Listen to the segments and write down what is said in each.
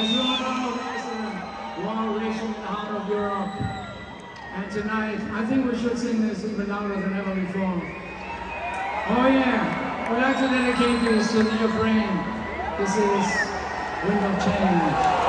As you all know, war raging in the heart of Europe. And tonight, I think we should sing this even louder than ever before. Oh yeah, we'd like to dedicate this to the Ukraine. This is Wind of Change.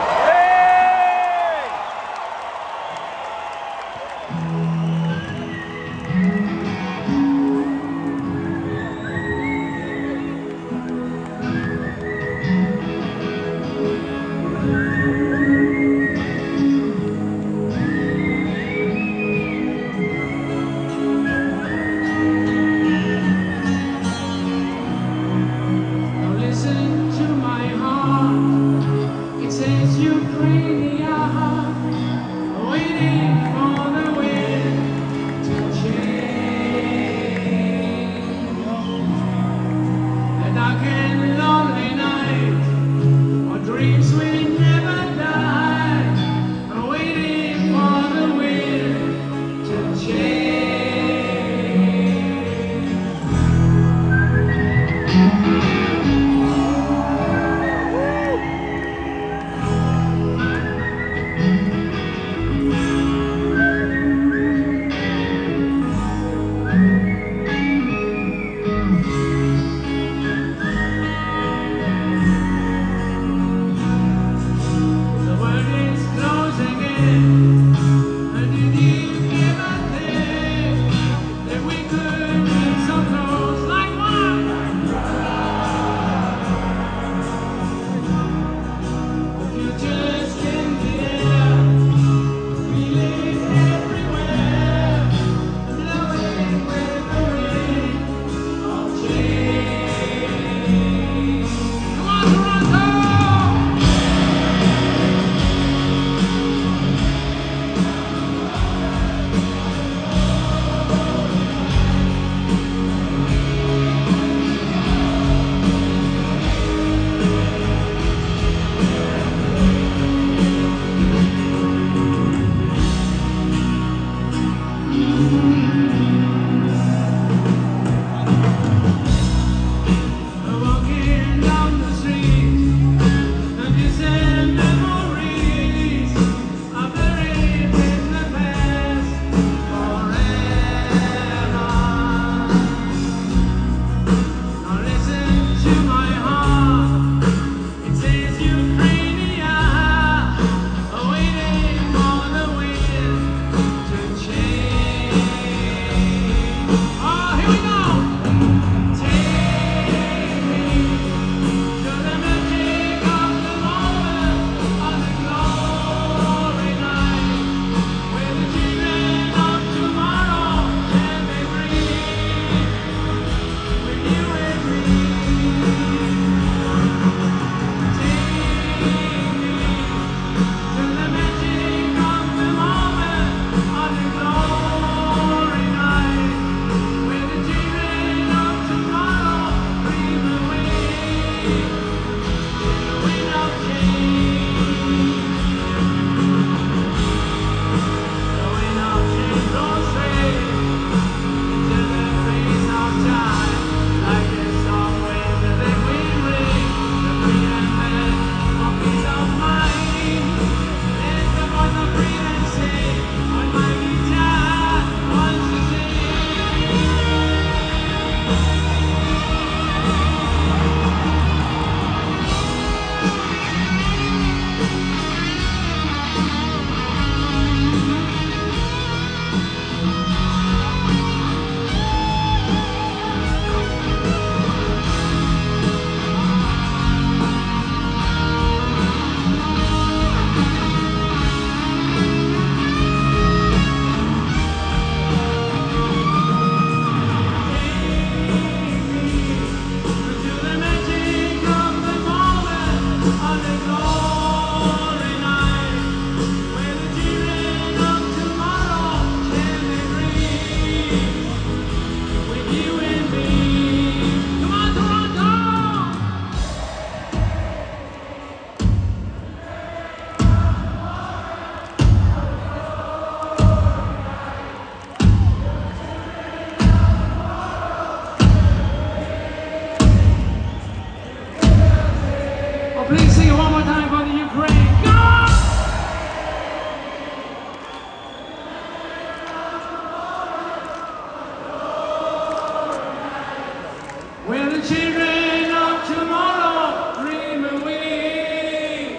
Children of tomorrow dream away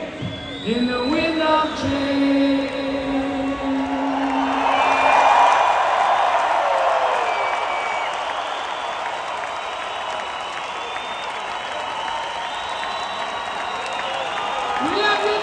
in the wind of change. We you,